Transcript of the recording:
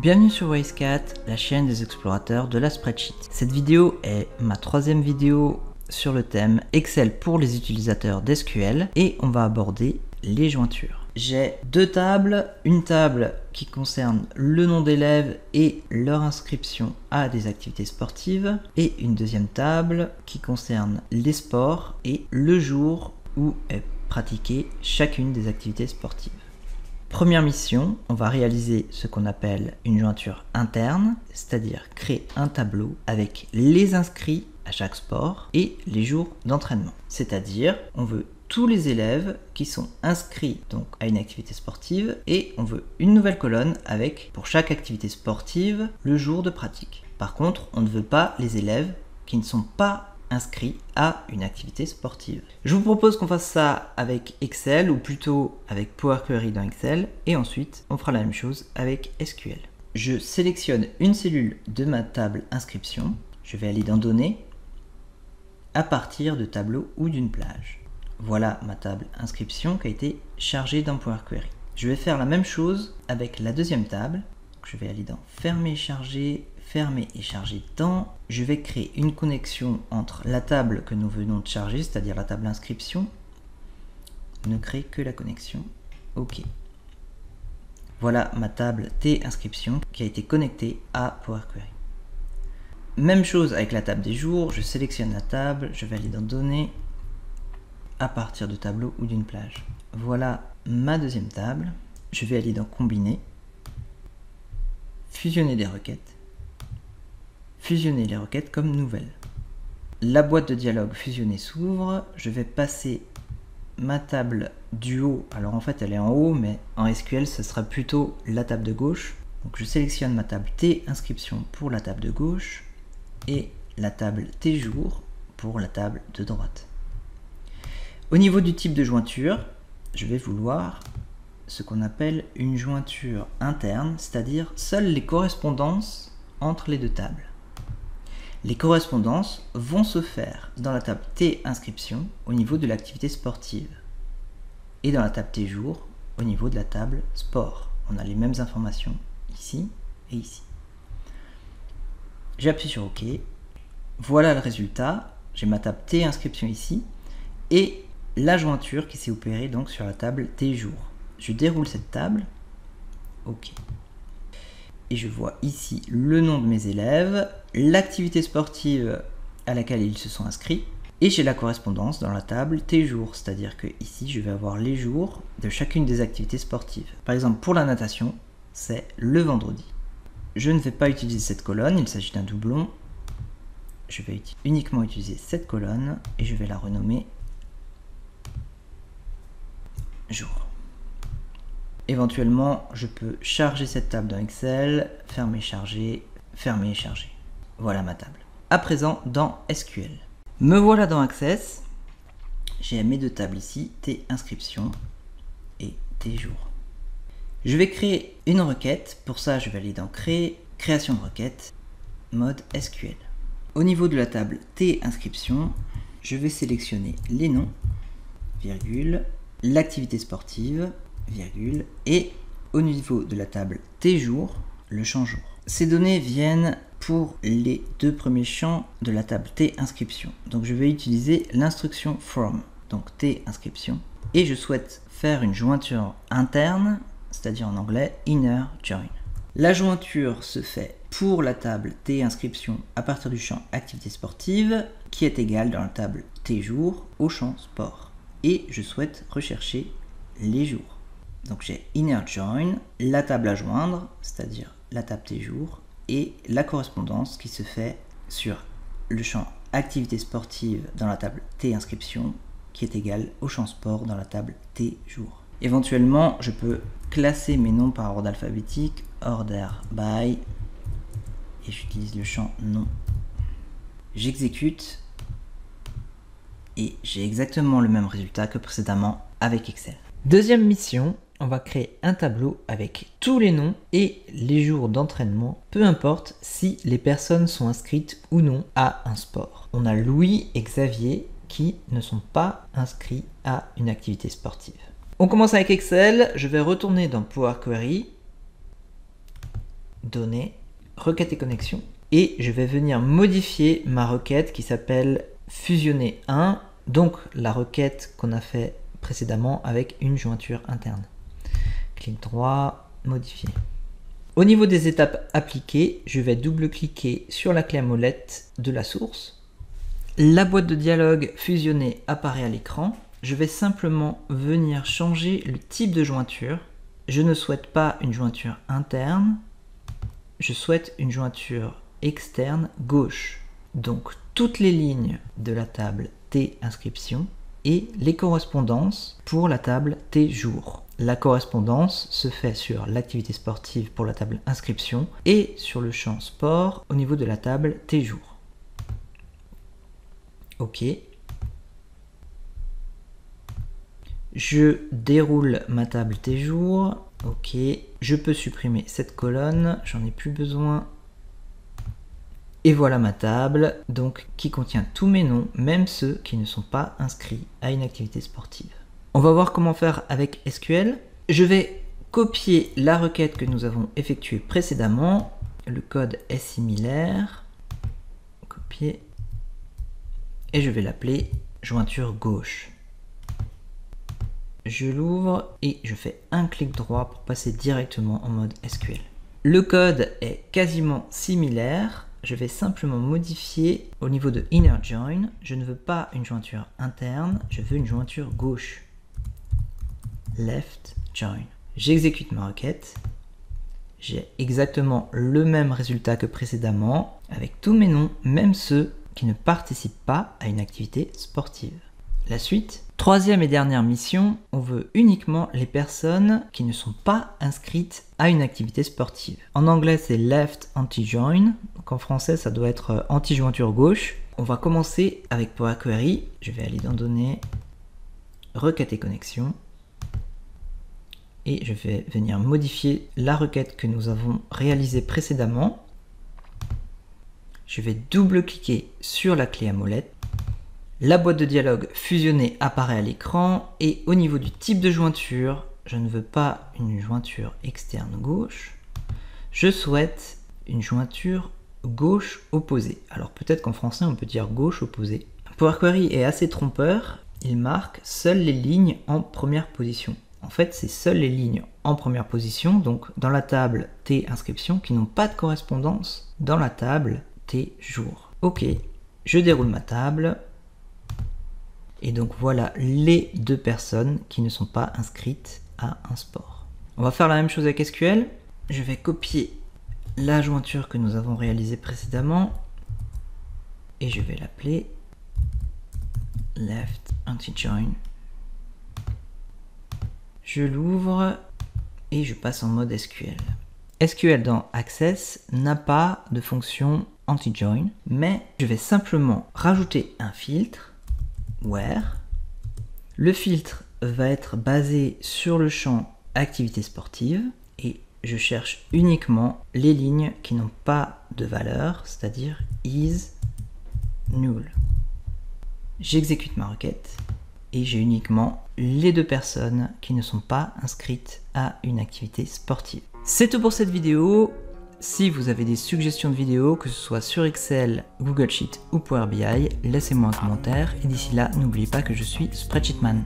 Bienvenue sur Wastecat, la chaîne des explorateurs de la spreadsheet. Cette vidéo est ma troisième vidéo sur le thème Excel pour les utilisateurs d'SQL et on va aborder les jointures. J'ai deux tables, une table qui concerne le nom d'élèves et leur inscription à des activités sportives et une deuxième table qui concerne les sports et le jour où est pratiquée chacune des activités sportives. Première mission, on va réaliser ce qu'on appelle une jointure interne, c'est-à-dire créer un tableau avec les inscrits à chaque sport et les jours d'entraînement. C'est-à-dire, on veut tous les élèves qui sont inscrits donc à une activité sportive et on veut une nouvelle colonne avec pour chaque activité sportive le jour de pratique. Par contre, on ne veut pas les élèves qui ne sont pas inscrit à une activité sportive. Je vous propose qu'on fasse ça avec Excel ou plutôt avec Power Query dans Excel et ensuite on fera la même chose avec SQL. Je sélectionne une cellule de ma table inscription, je vais aller dans données à partir de tableau ou d'une plage. Voilà ma table inscription qui a été chargée dans Power Query. Je vais faire la même chose avec la deuxième table. Je vais aller dans fermer charger, fermer et charger dans. Je vais créer une connexion entre la table que nous venons de charger, c'est-à-dire la table inscription. Ne crée que la connexion. OK. Voilà ma table T inscription qui a été connectée à Power Query. Même chose avec la table des jours, je sélectionne la table, je vais aller dans données à partir de tableau ou d'une plage. Voilà ma deuxième table. Je vais aller dans combiner, fusionner des requêtes fusionner les requêtes comme nouvelles. La boîte de dialogue fusionnée s'ouvre. Je vais passer ma table du haut. Alors en fait elle est en haut, mais en SQL ce sera plutôt la table de gauche. Donc je sélectionne ma table T inscription pour la table de gauche et la table T jour pour la table de droite. Au niveau du type de jointure, je vais vouloir ce qu'on appelle une jointure interne, c'est-à-dire seules les correspondances entre les deux tables. Les correspondances vont se faire dans la table T inscription au niveau de l'activité sportive et dans la table T jour au niveau de la table sport. On a les mêmes informations ici et ici. J'appuie sur OK. Voilà le résultat. J'ai ma table T inscription ici et la jointure qui s'est opérée donc sur la table T jour. Je déroule cette table. OK et je vois ici le nom de mes élèves, l'activité sportive à laquelle ils se sont inscrits, et j'ai la correspondance dans la table T jours, c'est-à-dire que ici je vais avoir les jours de chacune des activités sportives. Par exemple pour la natation, c'est le vendredi. Je ne vais pas utiliser cette colonne, il s'agit d'un doublon. Je vais uniquement utiliser cette colonne et je vais la renommer jour. Éventuellement, je peux charger cette table dans Excel, fermer, charger, fermer charger. Voilà ma table. À présent, dans SQL. Me voilà dans Access. J'ai mes deux tables ici, T inscription et T jour. Je vais créer une requête. Pour ça, je vais aller dans Créer, Création de requête, mode SQL. Au niveau de la table T inscription, je vais sélectionner les noms, virgule, l'activité sportive, et au niveau de la table T jour, le champ jour. Ces données viennent pour les deux premiers champs de la table T inscription. Donc je vais utiliser l'instruction from, donc T inscription, et je souhaite faire une jointure interne, c'est-à-dire en anglais inner join. La jointure se fait pour la table T inscription à partir du champ activité sportive qui est égal dans la table T jour au champ sport. Et je souhaite rechercher les jours. Donc j'ai inner join, la table à joindre, c'est-à-dire la table des jours, et la correspondance qui se fait sur le champ activité sportive dans la table T inscription, qui est égal au champ sport dans la table T jour. Éventuellement, je peux classer mes noms par ordre alphabétique, order by, et j'utilise le champ nom. J'exécute et j'ai exactement le même résultat que précédemment avec Excel. Deuxième mission, on va créer un tableau avec tous les noms et les jours d'entraînement, peu importe si les personnes sont inscrites ou non à un sport. On a Louis et Xavier qui ne sont pas inscrits à une activité sportive. On commence avec Excel, je vais retourner dans Power Query. données, requête et connexion. Et je vais venir modifier ma requête qui s'appelle fusionner 1, donc la requête qu'on a fait précédemment avec une jointure interne. Droit, modifier. Au niveau des étapes appliquées, je vais double-cliquer sur la clé à molette de la source. La boîte de dialogue fusionnée apparaît à l'écran. Je vais simplement venir changer le type de jointure. Je ne souhaite pas une jointure interne, je souhaite une jointure externe gauche. Donc toutes les lignes de la table T inscription et les correspondances pour la table T jour. La correspondance se fait sur l'activité sportive pour la table inscription et sur le champ sport au niveau de la table T jour. OK. Je déroule ma table T jour. OK. Je peux supprimer cette colonne, j'en ai plus besoin. Et voilà ma table, donc qui contient tous mes noms, même ceux qui ne sont pas inscrits à une activité sportive. On va voir comment faire avec SQL. Je vais copier la requête que nous avons effectuée précédemment. Le code est similaire. Copier. Et je vais l'appeler jointure gauche. Je l'ouvre et je fais un clic droit pour passer directement en mode SQL. Le code est quasiment similaire je vais simplement modifier au niveau de inner join. Je ne veux pas une jointure interne, je veux une jointure gauche. Left join. J'exécute ma requête. J'ai exactement le même résultat que précédemment avec tous mes noms, même ceux qui ne participent pas à une activité sportive. La suite. Troisième et dernière mission, on veut uniquement les personnes qui ne sont pas inscrites à une activité sportive. En anglais, c'est left anti-join, en français, ça doit être euh, anti-jointure gauche. On va commencer avec Power Query. Je vais aller dans Données, Requête et connexion. Et je vais venir modifier la requête que nous avons réalisée précédemment. Je vais double-cliquer sur la clé à molette la boîte de dialogue fusionnée apparaît à l'écran et au niveau du type de jointure, je ne veux pas une jointure externe gauche, je souhaite une jointure gauche opposée. Alors peut-être qu'en français on peut dire gauche opposée. Power Query est assez trompeur, il marque seules les lignes en première position. En fait, c'est seules les lignes en première position, donc dans la table T inscription, qui n'ont pas de correspondance dans la table T jour. Ok, je déroule ma table, et donc voilà les deux personnes qui ne sont pas inscrites à un sport. On va faire la même chose avec SQL. Je vais copier la jointure que nous avons réalisée précédemment et je vais l'appeler left anti-join. Je l'ouvre et je passe en mode SQL. SQL dans Access n'a pas de fonction anti-join, mais je vais simplement rajouter un filtre where. Le filtre va être basé sur le champ activité sportive et je cherche uniquement les lignes qui n'ont pas de valeur, c'est-à-dire is null. J'exécute ma requête et j'ai uniquement les deux personnes qui ne sont pas inscrites à une activité sportive. C'est tout pour cette vidéo. Si vous avez des suggestions de vidéos, que ce soit sur Excel, Google Sheet ou Power BI, laissez-moi un commentaire et d'ici là, n'oubliez pas que je suis Spreadsheetman.